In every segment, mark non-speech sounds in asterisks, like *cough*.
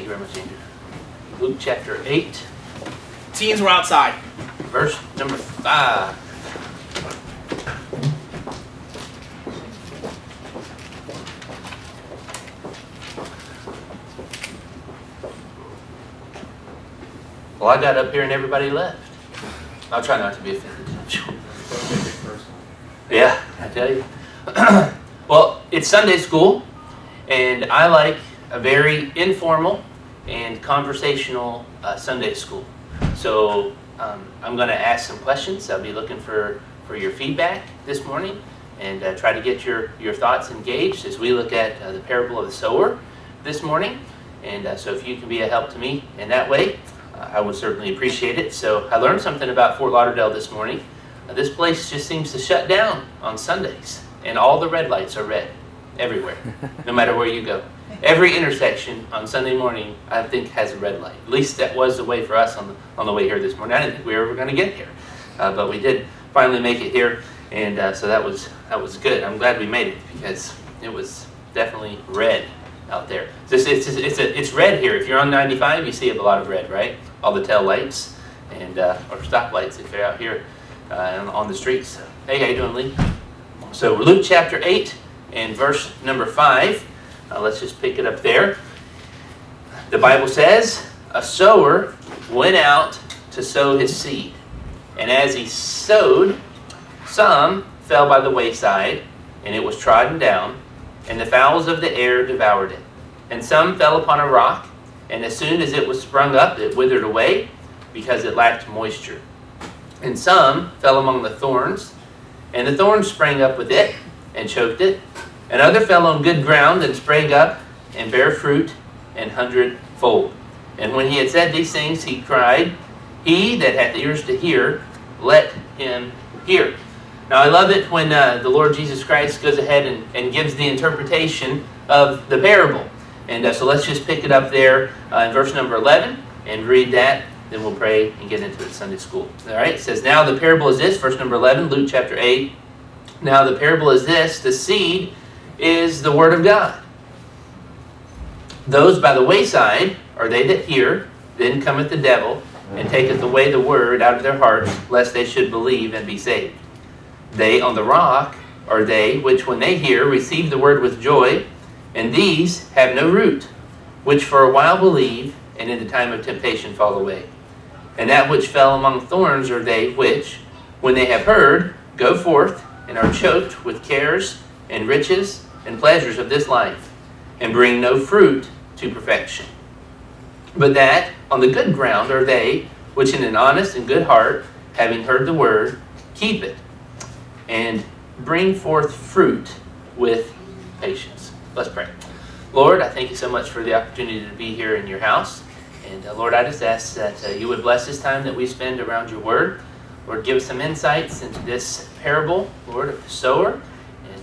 Thank you very much, Andrew. Luke chapter 8. Teens were outside. Verse number 5. Well, I got up here and everybody left. I'll try not to be offended. Yeah, I tell you. *clears throat* well, it's Sunday school, and I like a very informal and conversational uh, Sunday school. So um, I'm going to ask some questions. I'll be looking for, for your feedback this morning and uh, try to get your, your thoughts engaged as we look at uh, the parable of the sower this morning. And uh, so if you can be a help to me in that way, uh, I would certainly appreciate it. So I learned something about Fort Lauderdale this morning. Uh, this place just seems to shut down on Sundays, and all the red lights are red everywhere, no matter where you go. Every intersection on Sunday morning, I think, has a red light. At least that was the way for us on the, on the way here this morning. I didn't think we were ever going to get here, uh, but we did finally make it here, and uh, so that was that was good. I'm glad we made it because it was definitely red out there. It's, it's, it's, it's, a, it's red here. If you're on 95, you see a lot of red, right? All the tail lights and uh, or stop lights if you're out here uh, on the streets. Hey, how you doing, Lee? So Luke chapter 8 and verse number 5. Uh, let's just pick it up there. The Bible says, A sower went out to sow his seed. And as he sowed, some fell by the wayside, and it was trodden down, and the fowls of the air devoured it. And some fell upon a rock, and as soon as it was sprung up, it withered away, because it lacked moisture. And some fell among the thorns, and the thorns sprang up with it, and choked it. And other fell on good ground, and sprang up, and bare fruit, an hundredfold. And when he had said these things, he cried, He that hath ears to hear, let him hear. Now, I love it when uh, the Lord Jesus Christ goes ahead and, and gives the interpretation of the parable. And uh, so let's just pick it up there uh, in verse number 11 and read that. Then we'll pray and get into it Sunday school. All right, it says, Now the parable is this, verse number 11, Luke chapter 8. Now the parable is this the seed is the word of God. Those by the wayside are they that hear, then cometh the devil, and taketh away the word out of their hearts, lest they should believe and be saved. They on the rock are they which, when they hear, receive the word with joy, and these have no root, which for a while believe, and in the time of temptation fall away. And that which fell among thorns are they which, when they have heard, go forth, and are choked with cares and riches and pleasures of this life, and bring no fruit to perfection. But that on the good ground are they which in an honest and good heart, having heard the word, keep it, and bring forth fruit with patience. Let's pray. Lord, I thank you so much for the opportunity to be here in your house. And uh, Lord, I just ask that uh, you would bless this time that we spend around your word. Lord, give us some insights into this parable, Lord, of the sower.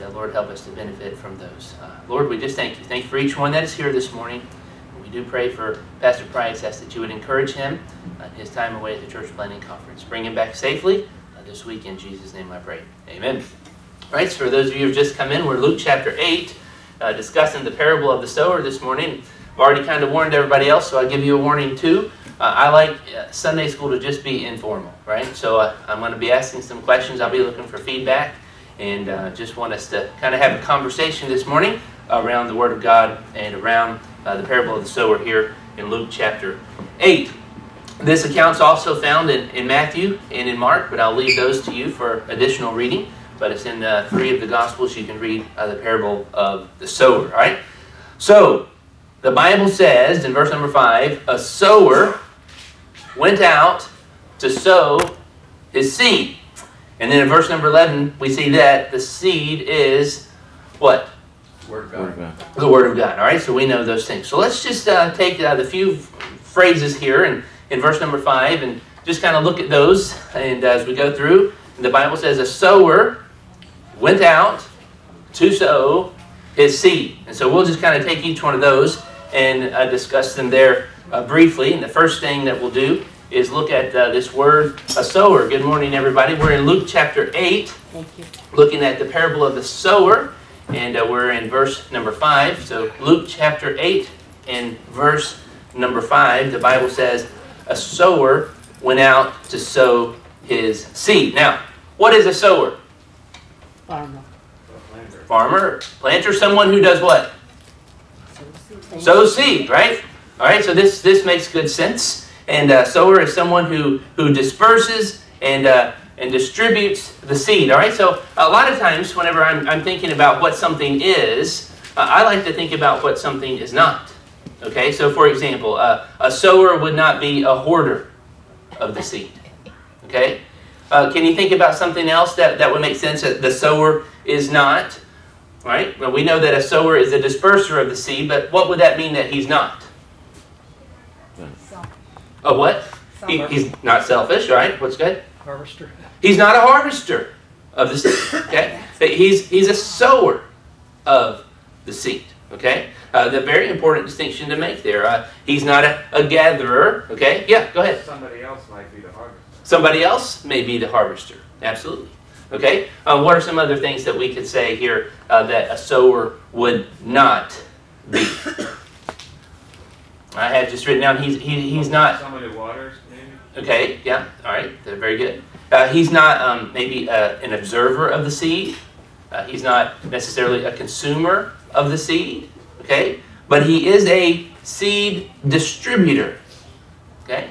Uh, Lord, help us to benefit from those. Uh, Lord, we just thank you. Thank you for each one that is here this morning. We do pray for Pastor Price, ask that you would encourage him in his time away at the church planning conference. Bring him back safely uh, this week. In Jesus' name I pray. Amen. All right, so for those of you who have just come in, we're Luke chapter 8, uh, discussing the parable of the sower this morning. I've already kind of warned everybody else, so I'll give you a warning too. Uh, I like uh, Sunday school to just be informal, right? So uh, I'm going to be asking some questions. I'll be looking for feedback and uh, just want us to kind of have a conversation this morning around the Word of God and around uh, the parable of the sower here in Luke chapter 8. This account's also found in, in Matthew and in Mark, but I'll leave those to you for additional reading. But it's in uh, three of the Gospels. You can read uh, the parable of the sower. All right? So, the Bible says in verse number 5 a sower went out to sow his seed. And then in verse number 11, we see that the seed is what? Word of God. The Word of God. All right, so we know those things. So let's just uh, take uh, the few phrases here in, in verse number 5 and just kind of look at those. And as we go through, the Bible says, A sower went out to sow his seed. And so we'll just kind of take each one of those and uh, discuss them there uh, briefly. And the first thing that we'll do is look at uh, this word, a sower. Good morning, everybody. We're in Luke chapter 8, looking at the parable of the sower. And uh, we're in verse number 5. So Luke chapter 8 and verse number 5, the Bible says, a sower went out to sow his seed. Now, what is a sower? Farmer. Farmer, planter, someone who does what? Sow seed, right? All right, so this, this makes good sense. And uh, sower is someone who, who disperses and, uh, and distributes the seed. All right, so a lot of times whenever I'm, I'm thinking about what something is, uh, I like to think about what something is not. Okay, so for example, uh, a sower would not be a hoarder of the seed. Okay, uh, can you think about something else that, that would make sense that the sower is not? Right? Well, we know that a sower is a disperser of the seed, but what would that mean that he's not? A what? He, he's not selfish, right? What's good? Harvester. He's not a harvester of the seed. Okay, *laughs* he's he's a sower of the seed. Okay, uh, the very important distinction to make there. Uh, he's not a, a gatherer. Okay, yeah, go ahead. Somebody else might be the harvester. Somebody else may be the harvester. Absolutely. Okay, uh, what are some other things that we could say here uh, that a sower would not be? I have just written down he's he, he's not Somebody waters, maybe? Okay, yeah, all right, they're very good. Uh, he's not um, maybe uh, an observer of the seed. Uh, he's not necessarily a consumer of the seed. Okay, but he is a seed distributor. Okay,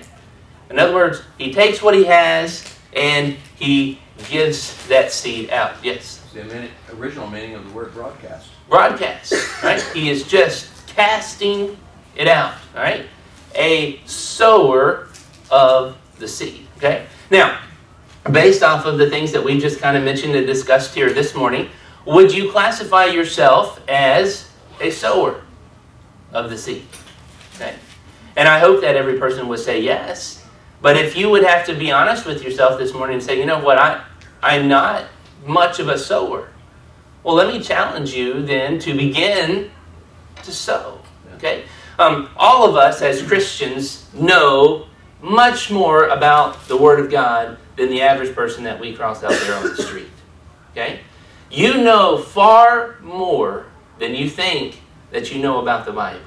in other words, he takes what he has and he gives that seed out. Yes, The mini- original meaning of the word broadcast. broadcast. Right, he is just casting it out. All right, a sower of the seed. Okay, now based off of the things that we just kind of mentioned and discussed here this morning, would you classify yourself as a sower of the seed? Okay. And I hope that every person would say yes. But if you would have to be honest with yourself this morning and say, you know what, I, I'm not much of a sower. Well, let me challenge you then to begin to sow. Okay? Um, all of us as Christians know much more about the Word of God than the average person that we cross out there on the street. Okay? You know far more than you think that you know about the Bible.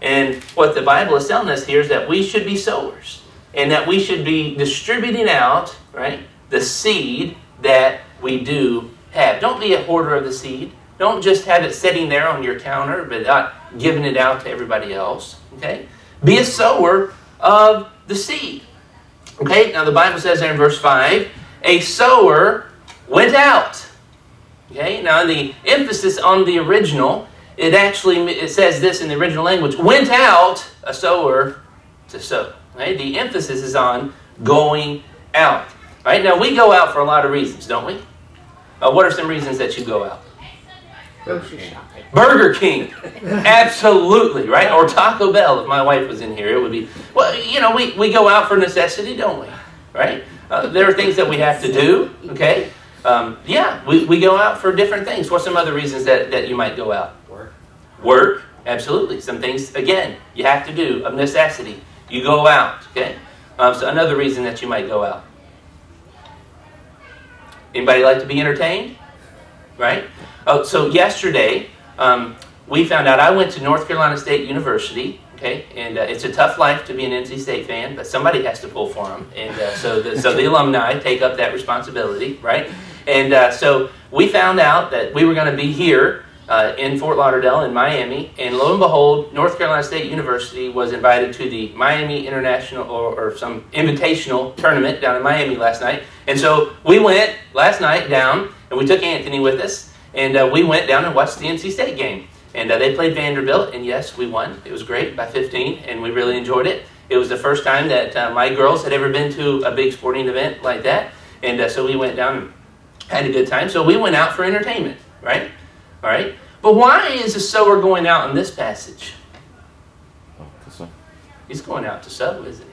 And what the Bible is telling us here is that we should be sowers and that we should be distributing out, right, the seed that we do have. Don't be a hoarder of the seed. Don't just have it sitting there on your counter but not giving it out to everybody else. Okay? Be a sower of the seed. Okay, now the Bible says there in verse 5 a sower went out. Okay, now the emphasis on the original, it actually it says this in the original language went out a sower to sow. Okay, the emphasis is on going out. Right? now we go out for a lot of reasons, don't we? Uh, what are some reasons that you go out? Grocery shopping. Burger King, *laughs* absolutely, right? Or Taco Bell. If my wife was in here, it would be. Well, you know, we, we go out for necessity, don't we? Right? Uh, there are things that we have to do. Okay. Um, yeah, we, we go out for different things. What's some other reasons that, that you might go out? Work. Work, absolutely. Some things, again, you have to do of necessity. You go out. Okay. Um, so another reason that you might go out. Anybody like to be entertained? Right? Oh, so yesterday, um, we found out I went to North Carolina State University, okay, and uh, it's a tough life to be an NC State fan, but somebody has to pull for them, and uh, so the, so the alumni take up that responsibility, right? And uh, so we found out that we were going to be here uh, in Fort Lauderdale in Miami, and lo and behold, North Carolina State University was invited to the Miami International or, or some invitational tournament down in Miami last night, and so we went last night down, and we took Anthony with us. And uh, we went down and watched the NC State game. And uh, they played Vanderbilt, and yes, we won. It was great by 15, and we really enjoyed it. It was the first time that uh, my girls had ever been to a big sporting event like that. And uh, so we went down and had a good time. So we went out for entertainment, right? All right. But why is the sower going out in this passage? He's going out to sow, isn't he?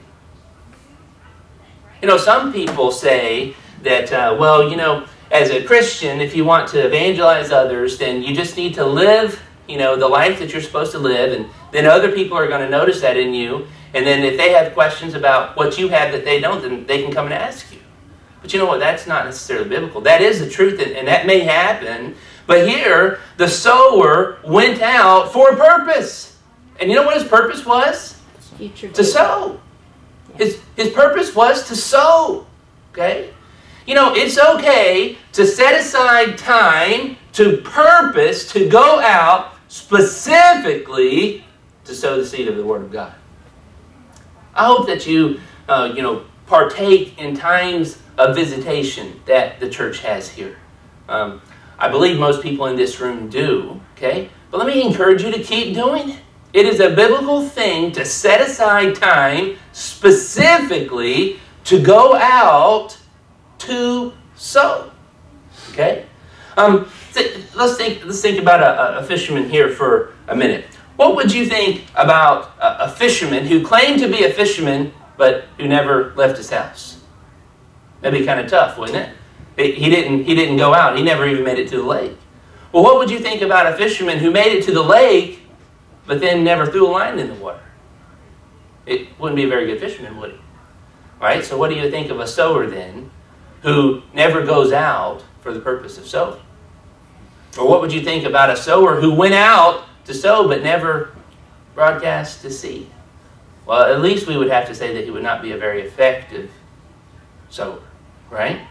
You know, some people say that, uh, well, you know, as a Christian, if you want to evangelize others, then you just need to live, you know, the life that you're supposed to live, and then other people are going to notice that in you. And then if they have questions about what you have that they don't, then they can come and ask you. But you know what? That's not necessarily biblical. That is the truth, and, and that may happen. But here, the sower went out for a purpose. And you know what his purpose was? Future to sow. His, his purpose was to sow. Okay? You know, it's okay to set aside time to purpose to go out specifically to sow the seed of the Word of God. I hope that you, uh, you know, partake in times of visitation that the church has here. Um, I believe most people in this room do, okay? But let me encourage you to keep doing it. It is a biblical thing to set aside time specifically to go out to sow. Okay? Um, th- let's think. Let's think about a, a fisherman here for a minute. What would you think about a, a fisherman who claimed to be a fisherman but who never left his house? That'd be kind of tough, wouldn't it? He- didn't. He didn't go out. He never even made it to the lake. Well, what would you think about a fisherman who made it to the lake but then never threw a line in the water? It wouldn't be a very good fisherman, would he? All right. So, what do you think of a sower then, who never goes out for the purpose of sowing? Or what would you think about a sower who went out to sow but never broadcast to seed? Well, at least we would have to say that he would not be a very effective sower, right?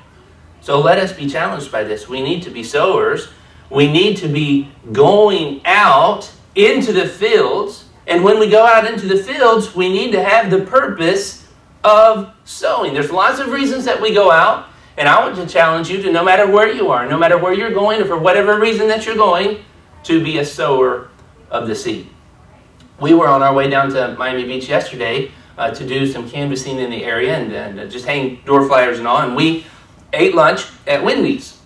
So let us be challenged by this. We need to be sowers. We need to be going out into the fields. And when we go out into the fields, we need to have the purpose of sowing. There's lots of reasons that we go out. And I want to challenge you to, no matter where you are, no matter where you're going, or for whatever reason that you're going, to be a sower of the seed. We were on our way down to Miami Beach yesterday uh, to do some canvassing in the area and, and uh, just hang door flyers and all. And we ate lunch at Wendy's.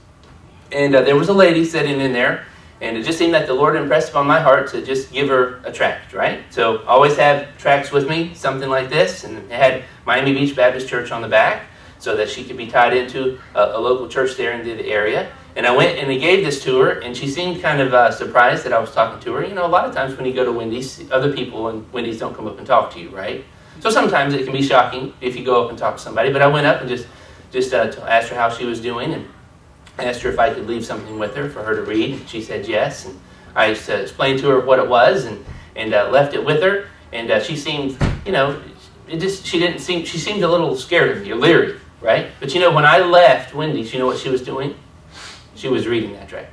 And uh, there was a lady sitting in there, and it just seemed that the Lord impressed upon my heart to just give her a tract, right? So always have tracts with me, something like this, and it had Miami Beach Baptist Church on the back so that she could be tied into a, a local church there in the area. And I went and I gave this to her, and she seemed kind of uh, surprised that I was talking to her. You know, a lot of times when you go to Wendy's, other people in Wendy's don't come up and talk to you, right? So sometimes it can be shocking if you go up and talk to somebody. But I went up and just just uh, asked her how she was doing, and asked her if I could leave something with her for her to read. And she said yes, and I uh, explained to her what it was, and and uh, left it with her. And uh, she seemed, you know, it just she didn't seem she seemed a little scared of me, leery, right? But you know, when I left Wendy's, you know what she was doing? She was reading that tract.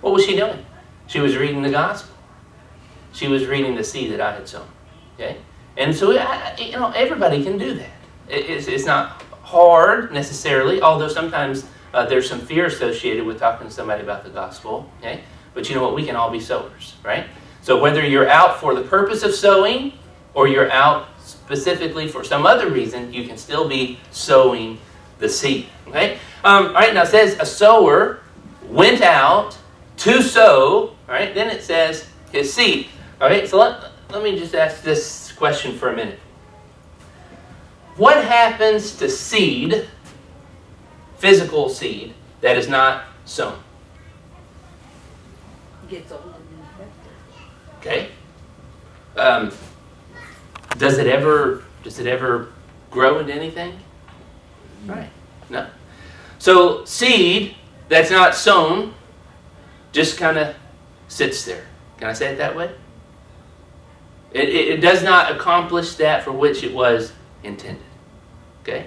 What was she doing? She was reading the gospel. She was reading the seed that I had sown. Okay, and so I, you know, everybody can do that. It- It's, it's not hard necessarily, although sometimes uh, there's some fear associated with talking to somebody about the gospel. Okay, but you know what? We can all be sowers, right? So whether you're out for the purpose of sowing or you're out specifically for some other reason, you can still be sowing the seed. Okay. Um, all right. Now it says a sower went out to sow. All right. Then it says his seed. All right. So let, let me just ask this question for a minute. What happens to seed, physical seed, that is not sown? It gets old and infected. Okay. Um, does it ever does it ever grow into anything? Right. No. So seed that's not sown just kind of sits there. Can I say it that way? It, it, it does not accomplish that for which it was intended. Okay?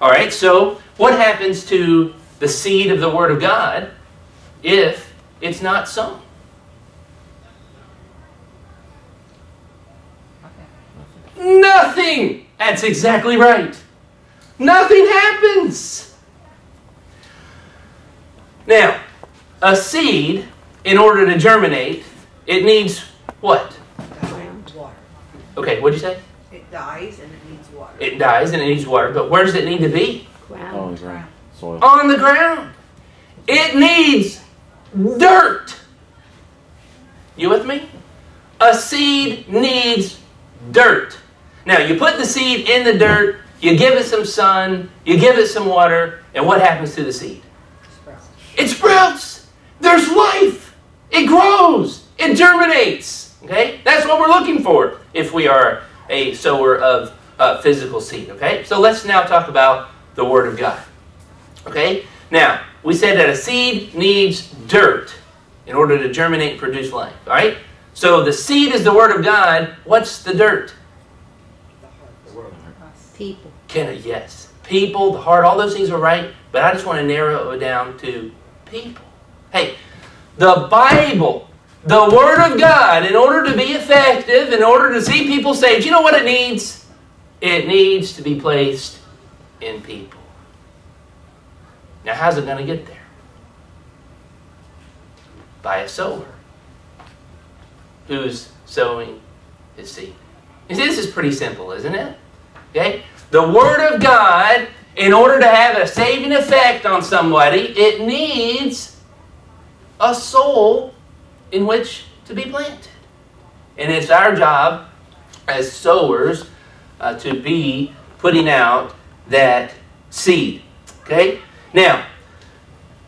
All right, so what happens to the seed of the Word of God if it's not sown? Nothing! That's exactly right. Nothing happens. Now, a seed, in order to germinate, it needs what? Water. Okay, what'd you say? It dies and it needs water. It dies and it needs water, but where does it need to be? Ground. On the ground. Soil. On the ground. It needs dirt. You with me? A seed needs dirt. Now, you put the seed in the dirt, you give it some sun, you give it some water, and what happens to the seed? Sprouts. It sprouts. There's life. It grows. It germinates. Okay? That's what we're looking for if we are a sower of uh, physical seed. Okay? So let's now talk about the Word of God. Okay? Now, we said that a seed needs dirt in order to germinate and produce life. All right? So the seed is the Word of God. What's the dirt? People. Can I? Yes. People, the heart, all those things are right, but I just want to narrow it down to people. Hey, the Bible, the Word of God, in order to be effective, in order to see people saved, you know what it needs? It needs to be placed in people. Now, how's it going to get there? By a sower who's sowing his seed. You see, this is pretty simple, isn't it? Okay? The Word of God, in order to have a saving effect on somebody, it needs a soul in which to be planted. And it's our job as sowers uh, to be putting out that seed. Okay? Now,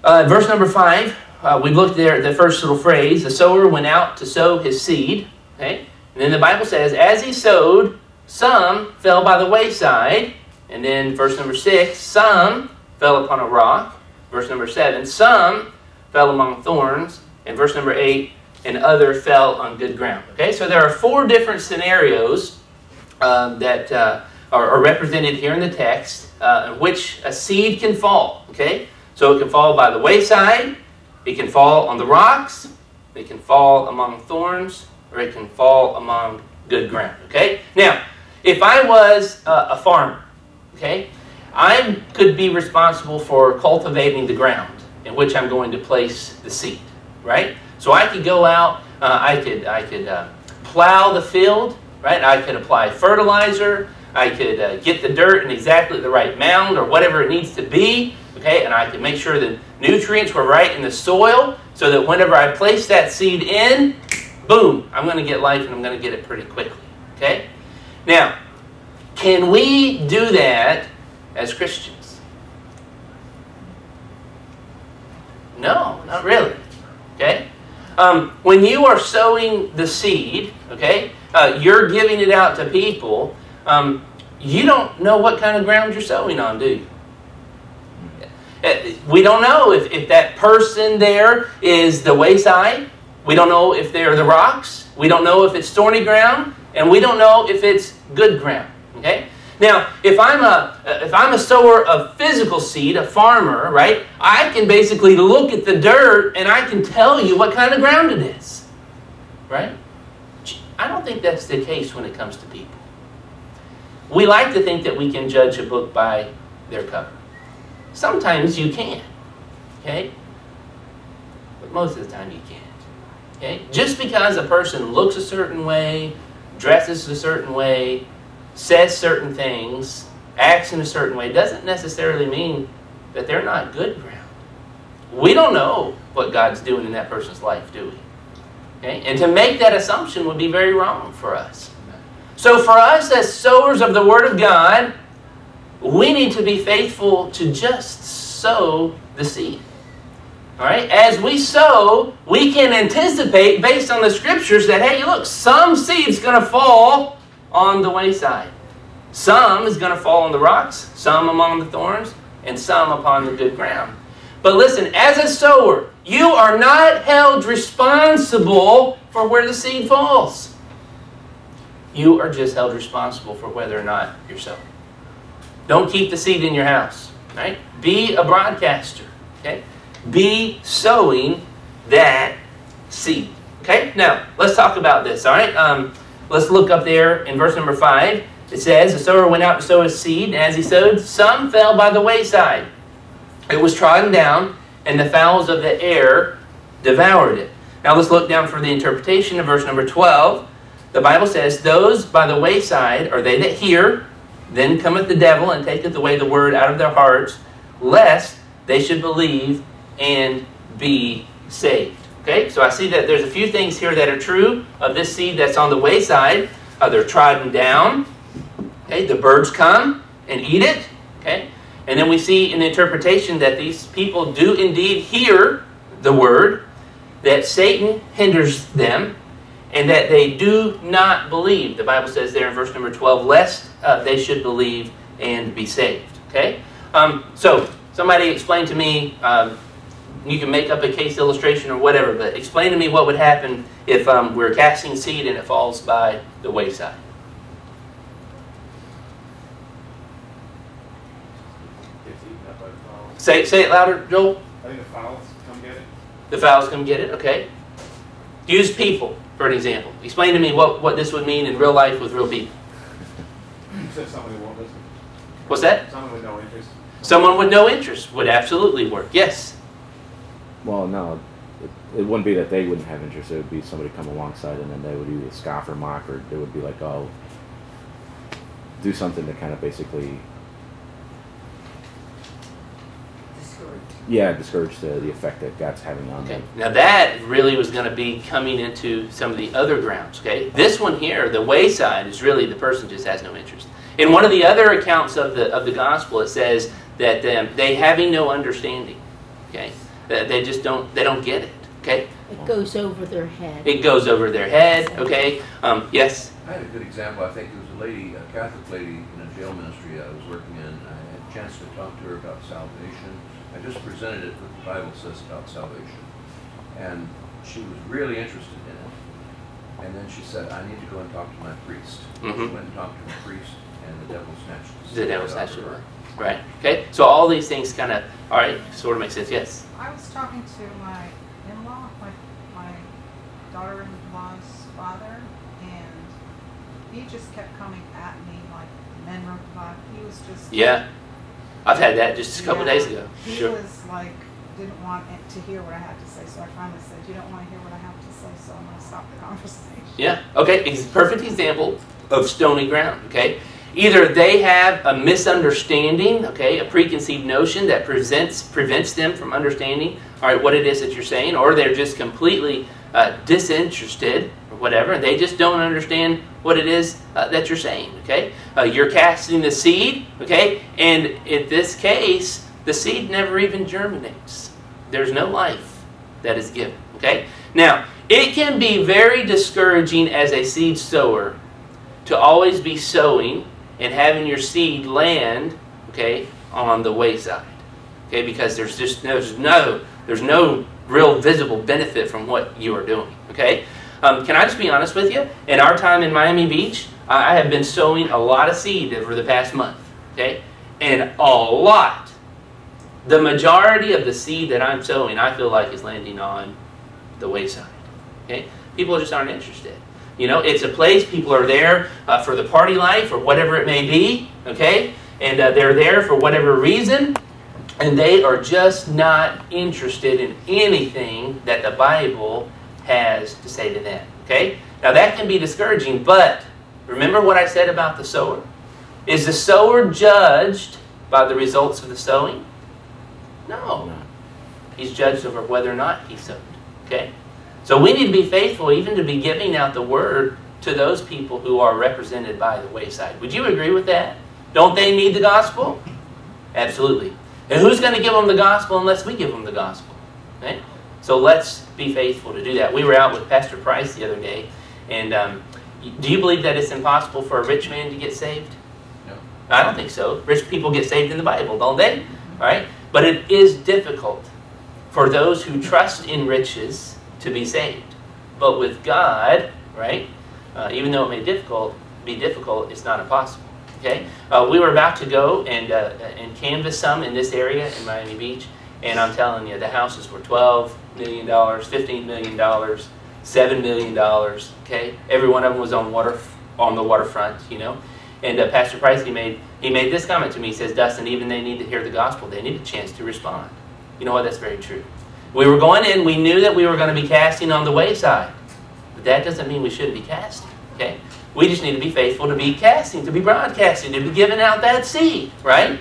uh, verse number 5, uh, we looked there at the first little phrase. The sower went out to sow his seed. Okay? And then the Bible says, as he sowed, some fell by the wayside. And then verse number 6, some fell upon a rock. Verse number 7, some fell among thorns. And verse number 8, and other fell on good ground. Okay, so there are four different scenarios um, that uh, are, are, represented here in the text uh, in which a seed can fall. Okay, so it can fall by the wayside, it can fall on the rocks, it can fall among thorns, or it can fall among good ground. Okay, now if I was uh, a farmer, okay, I could be responsible for cultivating the ground in which I'm going to place the seed, right? So I could go out, uh, I could, I could uh, plow the field, right? I could apply fertilizer, I could uh, get the dirt in exactly the right mound or whatever it needs to be, okay? And I could make sure the nutrients were right in the soil so that whenever I place that seed in, boom, I'm going to get life and I'm going to get it pretty quickly, okay? Now, can we do that as Christians? No, not really, okay? Um, when you are sowing the seed, okay, uh, you're giving it out to people, um, you don't know what kind of ground you're sowing on, do you? Uh, we don't know if, if that person there is the wayside. We don't know if they're the rocks. We don't know if it's thorny ground. And we don't know if it's good ground. Okay? Now, if I'm a uh, if I'm a sower of physical seed, a farmer, right? I can basically look at the dirt and I can tell you what kind of ground it is. Right? I don't think that's the case when it comes to people. We like to think that we can judge a book by their cover. Sometimes you can. Okay? But most of the time you can't. Okay? Just because a person looks a certain way, dresses a certain way, says certain things, acts in a certain way, doesn't necessarily mean that they're not good ground. We don't know what God's doing in that person's life, do we? Okay? And to make that assumption would be very wrong for us. So for us as sowers of the Word of God, we need to be faithful to just sow the seed. All right? As we sow, we can anticipate based on the scriptures that, hey, look, some seed's going to fall on the wayside. Some is going to fall on the rocks, some among the thorns, and some upon the good ground. But listen, as a sower, you are not held responsible for where the seed falls. You are just held responsible for whether or not you're sowing. Don't keep the seed in your house. Right? Be a broadcaster. Okay? Be sowing that seed. Okay? Now, let's talk about this. All right? Um, Let's look up there in verse number 5. It says, The sower went out to sow his seed, and as he sowed, some fell by the wayside. It was trodden down, and the fowls of the air devoured it. Now let's look down for the interpretation of verse number 12. The Bible says, Those by the wayside are they that hear, then cometh the devil and taketh away the word out of their hearts, lest they should believe and be saved. Okay, so I see that there's a few things here that are true of this seed that's on the wayside. Uh, they're trodden down. Okay, the birds come and eat it. Okay, and then we see in the interpretation that these people do indeed hear the word, that Satan hinders them, and that they do not believe. The Bible says there in verse number 12, lest uh, they should believe and be saved. Okay, um, so somebody explain to me. Um, you can make up a case illustration or whatever, but explain to me what would happen if um, we're casting seed and it falls by the wayside. gets eaten up by the fowls. Say, say it louder, Joel. I think the fowls come get it. The fowls come get it, okay? Use people for an example. Explain to me what, what this would mean in real life with real people. Said somebody won't listen. What's that? Someone with no interest. Someone with no interest would absolutely work. Yes. Well, no, it, it wouldn't be that they wouldn't have interest. It would be somebody come alongside and then they would either scoff or mock, or they would be like, oh, do something to kind of basically, Discouraged. yeah, discourage the, the effect that God's having on Okay. them. Now that really was going to be coming into some of the other grounds. Okay. This one here, the wayside, is really the person just has no interest. In one of the other accounts of the of the gospel, it says that um, they having no understanding. Okay. That they just don't they don't get it. Okay. It goes over their head. It goes over their head. Okay. Um, yes. I had a good example. I think it was a lady, a Catholic lady in a jail ministry I was working in. I had a chance to talk to her about salvation. I just presented it what the Bible says about salvation. And she was really interested in it. And then she said, I need to go and talk to my priest. She Mhm. went and talked to her priest, and the devil snatched the The devil snatched her. Right. Okay. So all these things kind of all right. Sort of make sense. Yes. I was talking to my in-law, my, my daughter-in-law's father, and he just kept coming at me like men wrote the Bible. He was just. Yeah. I've had that just a couple Yeah. days ago. He Sure. was like, didn't want to hear what I had to say, so I finally said, you don't want to hear what I have to say, so I'm gonna stop the *laughs* conversation. Yeah. Okay. It's a perfect example of stony ground. Okay. Either they have a misunderstanding, okay, a preconceived notion that presents prevents them from understanding, all right, what it is that you're saying, or they're just completely uh, disinterested or whatever, and they just don't understand what it is uh, that you're saying. Okay. Uh, you're casting the seed. Okay. And in this case, the seed never even germinates. There's no life that is given. Okay. Now, it can be very discouraging as a seed sower to always be sowing and having your seed land, okay, on the wayside. Okay, because there's just there's no there's no real visible benefit from what you are doing. Okay, um, can I just be honest with you? In our time in Miami Beach, I I have been sowing a lot of seed over the past month. Okay, and a lot. The majority of the seed that I'm sowing, I feel like, is landing on the wayside. Okay, people just aren't interested. You know, it's a place people are there uh, for the party life or whatever it may be. Okay, and uh, they're there for whatever reason, and they are just not interested in anything that the Bible has to say to them. Okay, now that can be discouraging, but remember what I said about the sower. Is the sower judged by the results of the sowing? No. No. He's judged over whether or not he sowed. Okay? So we need to be faithful even to be giving out the word to those people who are represented by the wayside. Would you agree with that? Don't they need the gospel? Absolutely. And who's going to give them the gospel unless we give them the gospel? Okay? So let's be faithful to do that. We were out with Pastor Price the other day, and um, do you believe that it's impossible for a rich man to get saved? No. I don't think so. Rich people get saved in the Bible, don't they? All right? But it is difficult for those who trust in riches to be saved. But with God, right? Uh, even though it may difficult be difficult, it's not impossible. Okay, uh, we were about to go and uh, and canvass some in this area in Miami Beach, and I'm telling you, the houses were 12 million dollars, 15 million dollars, seven million dollars. Okay, every one of them was on water on the waterfront. You know, and uh, Pastor Price he made he made this comment to me. He says, Dustin, even they need to hear the gospel. They need a chance to respond. You know what? That's very true. We were going in. We knew that we were going to be casting on the wayside, but that doesn't mean we shouldn't be casting. Okay. We just need to be faithful to be casting, to be broadcasting, to be giving out that seed, right?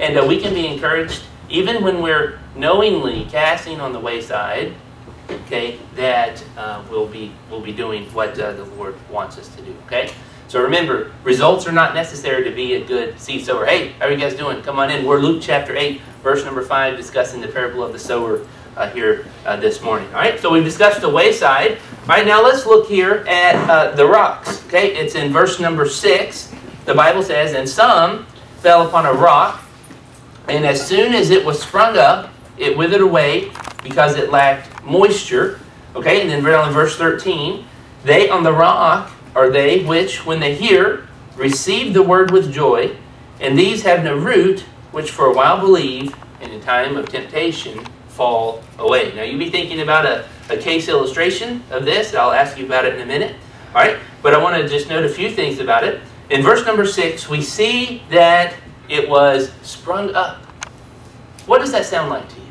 And uh, we can be encouraged even when we're knowingly casting on the wayside, okay, that uh, we'll, be, we'll be doing what uh, the Lord wants us to do, okay? So remember, results are not necessary to be a good seed sower. Hey, how are you guys doing? Come on in. We're Luke chapter 8, verse number 5, discussing the parable of the sower uh, here uh, this morning. All right, so we've discussed the wayside. All right, now let's look here at uh, the rocks. Okay, it's in verse number 6. The Bible says, And some fell upon a rock, and as soon as it was sprung up, it withered away because it lacked moisture. Okay, and then down in verse 13, they on the rock are they which, when they hear, receive the word with joy, and these have no root, which for a while believe, and in time of temptation fall away. Now you be thinking about a, a case illustration of this. I'll ask you about it in a minute. All right, but I want to just note a few things about it. In verse number six, we see that it was sprung up. What does that sound like to you?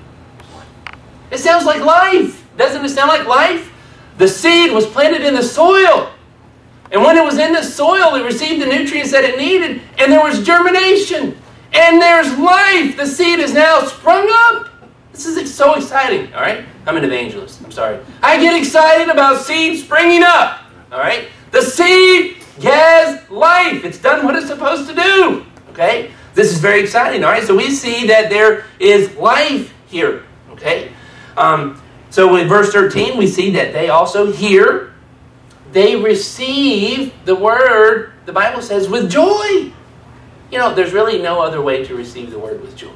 It sounds like life. Doesn't it sound like life? The seed was planted in the soil. And when it was in the soil, it received the nutrients that it needed, and there was germination. And there's life. The seed is now sprung up. This is so exciting, all right? I'm an evangelist. I'm sorry. I get excited about seed springing up, all right? The seed has life. It's done what it's supposed to do, okay? This is very exciting, all right? So we see that there is life here, okay? Um, so in verse 13, we see that they also hear, they receive the word, the Bible says, with joy. You know, there's really no other way to receive the word with joy,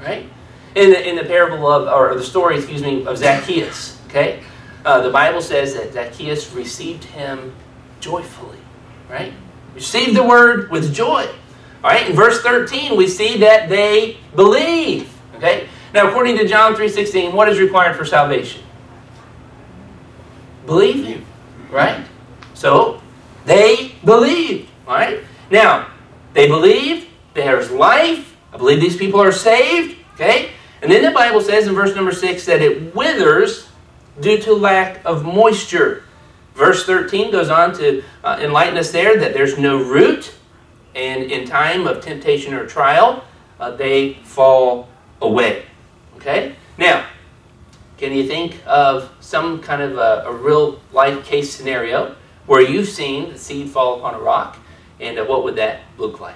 right? In the, in the parable of, or the story, excuse me, of Zacchaeus, okay? Uh, the Bible says that Zacchaeus received him joyfully, right? Received the word with joy. All right, in verse 13, we see that they believe, okay? Now, according to John 3.16, what is required for salvation? Believing, right? So, they believe, all right? Now, they believe, there's life. I believe these people are saved, okay? And then the Bible says in verse number 6 that it withers due to lack of moisture. Verse 13 goes on to uh, enlighten us there that there's no root, and in time of temptation or trial, uh, they fall away. Okay? Now, can you think of some kind of a, a real life case scenario where you've seen the seed fall upon a rock, and uh, what would that look like?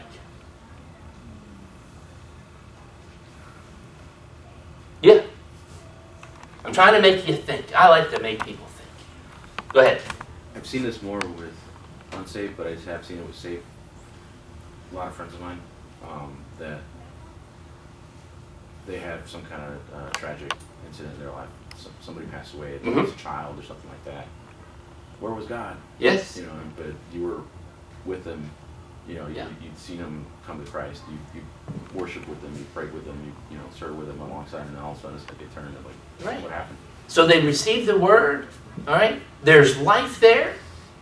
Yeah. I'm trying to make you think. I like to make people think. Go ahead. I've seen this more with unsafe, but I have seen it with safe. A lot of friends of mine um, that they have some kind of uh, tragic incident in their life. So, somebody passed away, Mhm. as a child or something like that. Where was God? Yes. You know, but you were with them. You know, Yeah. you, you'd seen them come to Christ. You, you worshiped with them. You prayed with them. You, you know, served with them alongside, and then all of a sudden it's like they turned and like, Right. what happened? So they receive the word, all right? There's life there,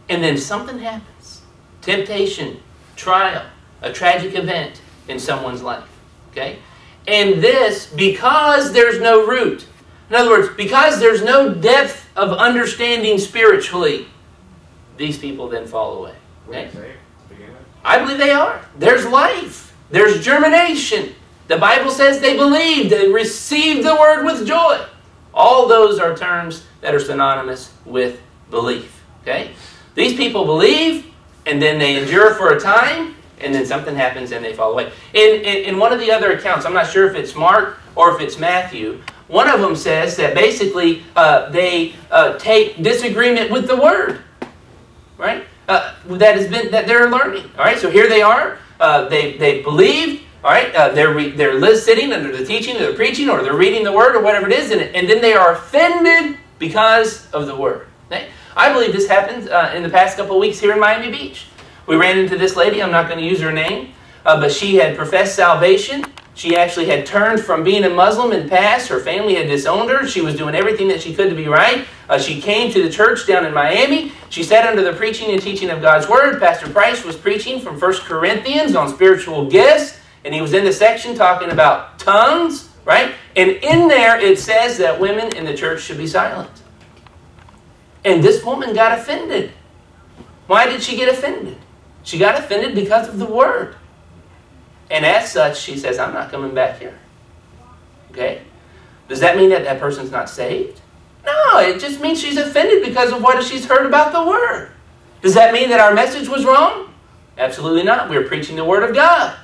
and then something happens. Temptation, trial, a tragic event in someone's life, okay? And this because there's no root. In other words, because there's no depth of understanding spiritually, these people then fall away. Were Okay? they saved to begin with? I believe they are. There's life. There's germination. The Bible says they believed, they received the word with joy. All those are terms that are synonymous with belief. Okay? These people believe, and then they endure for a time, and then something happens and they fall away. In, in, in one of the other accounts, I'm not sure if it's Mark or if it's Matthew, one of them says that basically uh, they uh, take disagreement with the word right? Uh, that has been that they're learning. All right, so here they are. Uh, they they believed. All right, uh, they're re- they're sitting under the teaching, or the preaching, or they're reading the word, or whatever it is, and, and then they are offended because of the word. Okay? I believe this happened uh, in the past couple weeks here in Miami Beach. We ran into this lady. I'm not going to use her name, uh, but she had professed salvation. She actually had turned from being a Muslim in the past. Her family had disowned her. She was doing everything that she could to be right. Uh, she came to the church down in Miami. She sat under the preaching and teaching of God's Word. Pastor Price was preaching from 1 Corinthians on spiritual gifts, and he was in the section talking about tongues, right? And in there it says that women in the church should be silent. And this woman got offended. Why did she get offended? She got offended because of the Word. And as such, she says, I'm not coming back here. Okay? Does that mean that that person's not saved? No, it just means she's offended because of what she's heard about the Word. Does that mean that our message was wrong? Absolutely not. We're preaching the Word of God.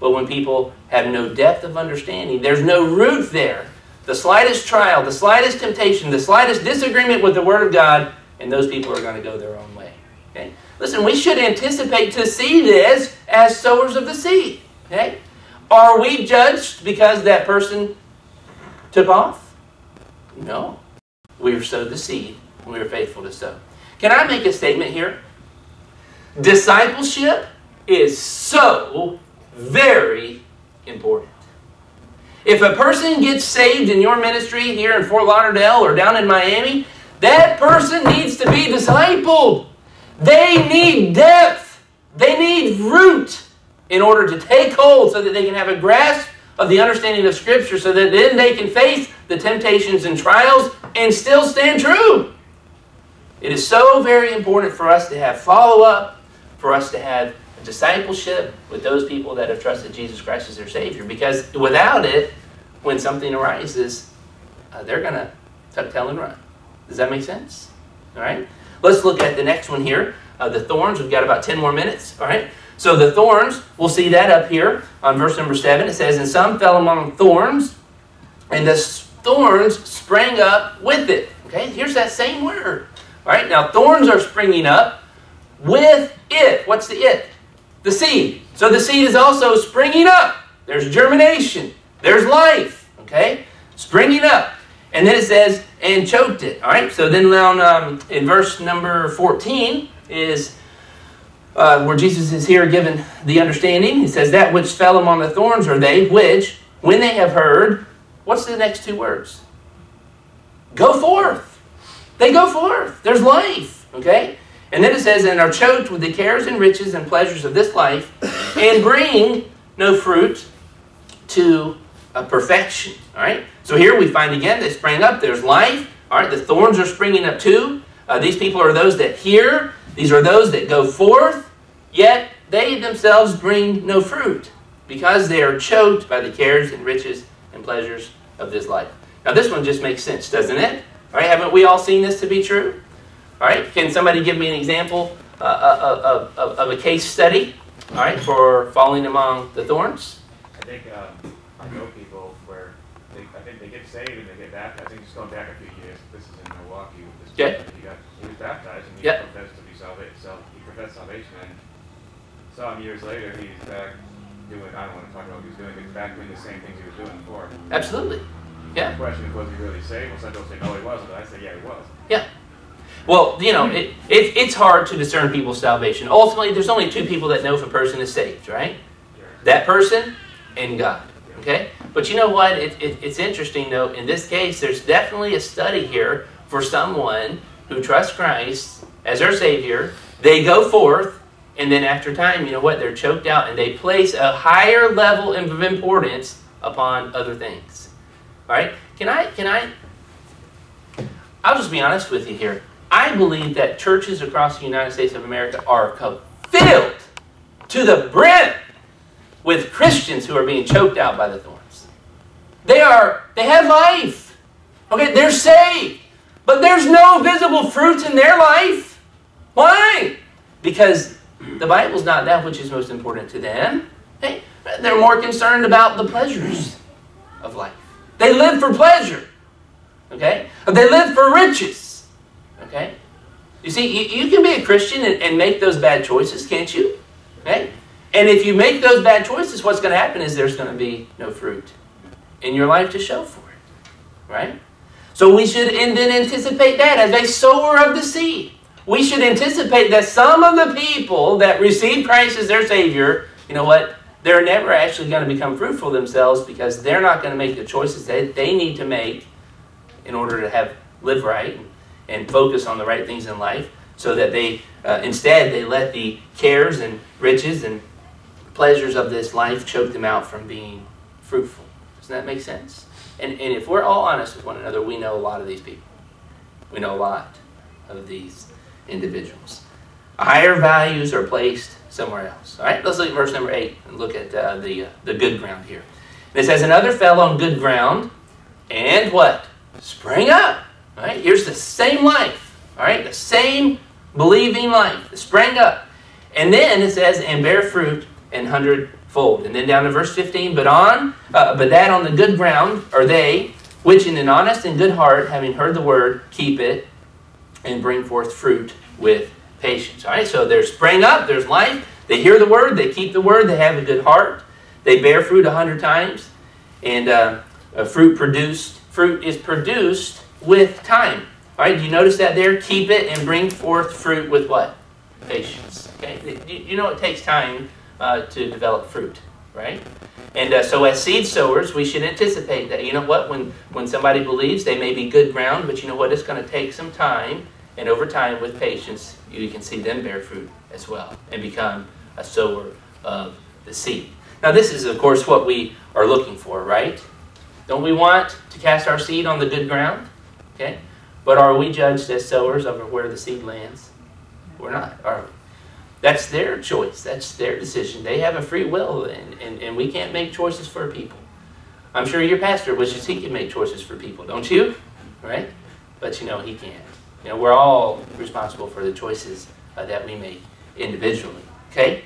But when people have no depth of understanding, there's no root there. The slightest trial, the slightest temptation, the slightest disagreement with the Word of God, and those people are going to go their own way. Okay? Listen, we should anticipate to see this as sowers of the seed. Okay? Are we judged because that person took off? No. We sowed the seed, we were faithful to sow. Can I make a statement here? Discipleship is so very important. If a person gets saved in your ministry here in Fort Lauderdale or down in Miami, that person needs to be discipled. They need depth. They need root in order to take hold so that they can have a grasp of the understanding of Scripture so that then they can face the temptations and trials and still stand true. It is so very important for us to have follow up, for us to have discipleship with those people that have trusted Jesus Christ as their Savior. Because without it, when something arises, uh, they're going to tuck tail and run. Does that make sense? All right. Let's look at the next one here. Uh, the thorns. We've got about 10 more minutes. All right. So the thorns, we'll see that up here on verse number 7. It says, And some fell among thorns, and the thorns sprang up with it. Okay, here's that same word. All right, now thorns are springing up with it. What's the it? The seed. So the seed is also springing up. There's germination. There's life. Okay, springing up. And then it says, and choked it. All right, so then down um, in verse number 14 is uh, where Jesus is here given the understanding. He says, That which fell among the thorns are they which, when they have heard, what's the next two words? Go forth. They go forth. There's life. Okay? And then it says, And are choked with the cares and riches and pleasures of this life, and bring no fruit to a perfection. All right? So here we find again they sprang up. There's life. All right? The thorns are springing up too. Uh, these people are those that hear. These are those that go forth, yet they themselves bring no fruit because they are choked by the cares and riches and pleasures of this life. Now, this one just makes sense, doesn't it? All right, haven't we all seen this to be true? All right, can somebody give me an example uh, uh, of, of, of, a case study, all right, for falling among the thorns? I think um, I know people where they, I think they get saved and they get baptized. I think just going back a few years, this is in Milwaukee. This Okay. He got he was baptized and he Yep. professed to salvation. So he professed salvation and some years later he's back doing. I don't want to talk about what he was doing. He's back doing the same things he was doing before. Absolutely. Yeah. The question is, was he really saved? Well, some people say no, he wasn't. But I say yeah, he was. Yeah. Well, you know, it, it, it's hard to discern people's salvation. Ultimately, there's only two people that know if a person is saved, right? That person and God. Okay? But you know what? It, it, it's interesting, though. In this case, there's definitely a study here for someone who trusts Christ as their Savior. They go forth, and then after time, you know what? They're choked out, and they place a higher level of importance upon other things. All right? Can I? Can I? I'll just be honest with you here. I believe that churches across the United States of America are filled to the brim with Christians who are being choked out by the thorns. They are, they have life. Okay, they're saved. But there's no visible fruit in their life. Why? Because the Bible's not that which is most important to them. Hey, they're more concerned about the pleasures of life. They live for pleasure. Okay? They live for riches. Okay? You see, you, you can be a Christian and, and make those bad choices, can't you? Okay? And if you make those bad choices, what's going to happen is there's going to be no fruit in your life to show for it. Right? So we should and then anticipate that as a sower of the seed. We should anticipate that some of the people that receive Christ as their Savior, you know what? They're never actually going to become fruitful themselves because they're not going to make the choices that they need to make in order to have live right and focus on the right things in life so that they uh, instead they let the cares and riches and pleasures of this life choke them out from being fruitful. Doesn't that make sense? And, and if we're all honest with one another we know a lot of these people. We know a lot of these individuals higher values are placed somewhere else all right let's look at verse number 8 and look at uh, the, uh, the good ground here and it says another fell on good ground and what sprang up all right, here's the same life. All right, the same believing life. Sprang up. And then it says, and bear fruit an hundredfold. And then down to verse 15, but on, uh, but that on the good ground are they, which in an honest and good heart, having heard the word, keep it, and bring forth fruit with patience. All right, so they're sprang up, there's life. They hear the word, they keep the word, they have a good heart. They bear fruit a hundred times. And uh, fruit produced, fruit is produced with time. All right, do you notice that there? Keep it and bring forth fruit with what? Patience. Okay, you, know it takes time uh, to develop fruit, right? And uh, so, as seed sowers, we should anticipate that, you know what, when, when somebody believes they may be good ground, but you know what, it's going to take some time. And over time, with patience, you can see them bear fruit as well and become a sower of the seed. Now, this is, of course, what we are looking for, right? Don't we want to cast our seed on the good ground? Okay? But are we judged as sowers over where the seed lands? We're not, are? That's their choice. That's their decision. They have a free will, and, and, and we can't make choices for people. I'm sure your pastor wishes he could make choices for people, don't you? Right? But you know, he can't. You know, we're all responsible for the choices uh, that we make individually. Okay?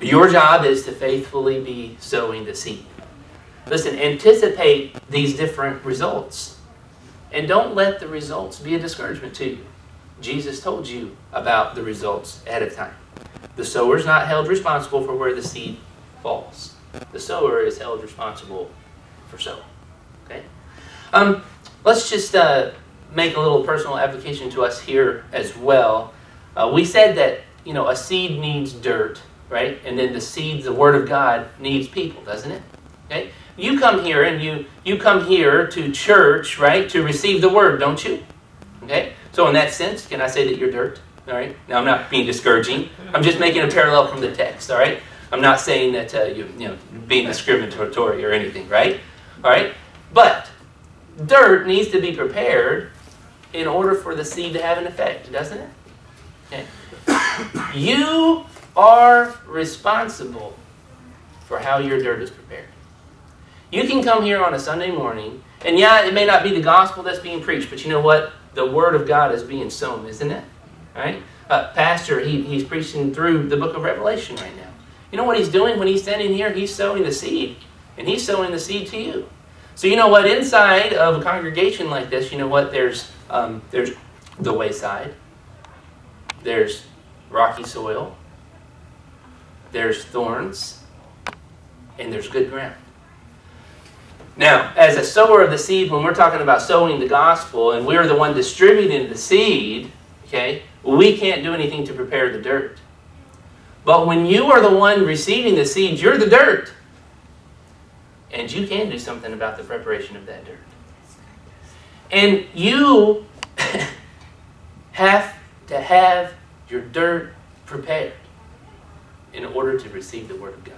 Your job is to faithfully be sowing the seed. Listen, anticipate these different results. And don't let the results be a discouragement to you. Jesus told you about the results ahead of time. The sower is not held responsible for where the seed falls. The sower is held responsible for sowing. Okay? Um, let's just uh, make a little personal application to us here as well. Uh, we said that you know a seed needs dirt, right? And then the seed, the Word of God, needs people, doesn't it? Okay. You come here and you you come here to church, right, to receive the Word, don't you? Okay. So in that sense, can I say that you're dirt? All right. Now I'm not being discouraging. I'm just making a parallel from the text. All right. I'm not saying that uh, you you know being discriminatory or anything, right? All right. But dirt needs to be prepared in order for the seed to have an effect, doesn't it? Okay. You are responsible for how your dirt is prepared. You can come here on a Sunday morning, and yeah, it may not be the gospel that's being preached, but you know what? The Word of God is being sown, isn't it? Right? Uh, Pastor, he, he's preaching through the book of Revelation right now. You know what he's doing when he's standing here? He's sowing the seed, and he's sowing the seed to you. So you know what? Inside of a congregation like this, you know what? There's um, there's the wayside. There's rocky soil. There's thorns, and there's good ground. Now, as a sower of the seed, when we're talking about sowing the gospel, and we're the one distributing the seed, okay, we can't do anything to prepare the dirt. But when you are the one receiving the seeds, you're the dirt. And you can do something about the preparation of that dirt. And you *laughs* have to have your dirt prepared in order to receive the Word of God.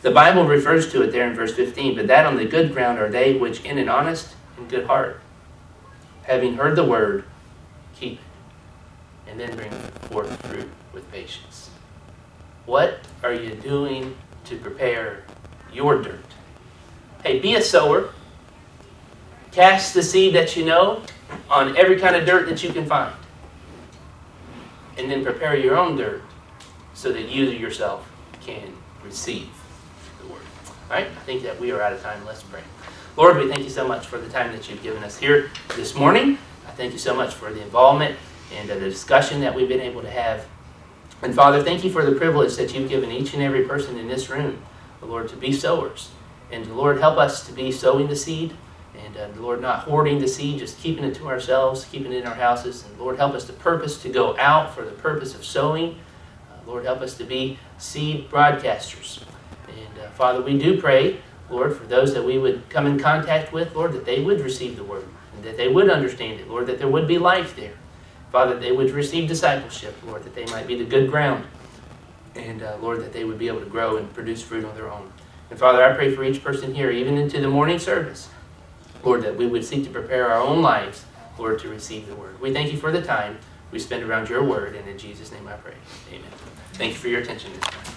The Bible refers to it there in verse 15, but that on the good ground are they which in an honest and good heart, having heard the Word, and then bring forth fruit with patience. What are you doing to prepare your dirt? Hey, be a sower. Cast the seed that you know on every kind of dirt that you can find. And then prepare your own dirt so that you yourself can receive the word. All right, I think that we are out of time. Let's pray. Lord, we thank you so much for the time that you've given us here this morning. I thank you so much for the involvement and the discussion that we've been able to have. And Father, thank you for the privilege that you've given each and every person in this room, Lord, to be sowers. And Lord, help us to be sowing the seed. And uh, Lord, not hoarding the seed, just keeping it to ourselves, keeping it in our houses. And Lord, help us to purpose to go out for the purpose of sowing. Uh, Lord, help us to be seed broadcasters. And uh, Father, we do pray, Lord, for those that we would come in contact with, Lord, that they would receive the word and that they would understand it, Lord, that there would be life there. Father, they would receive discipleship, Lord, that they might be the good ground. And uh, Lord, that they would be able to grow and produce fruit on their own. And Father, I pray for each person here, even into the morning service, Lord, that we would seek to prepare our own lives, Lord, to receive the word. We thank you for the time we spend around your word, and in Jesus' name I pray. Amen. Thank you for your attention this.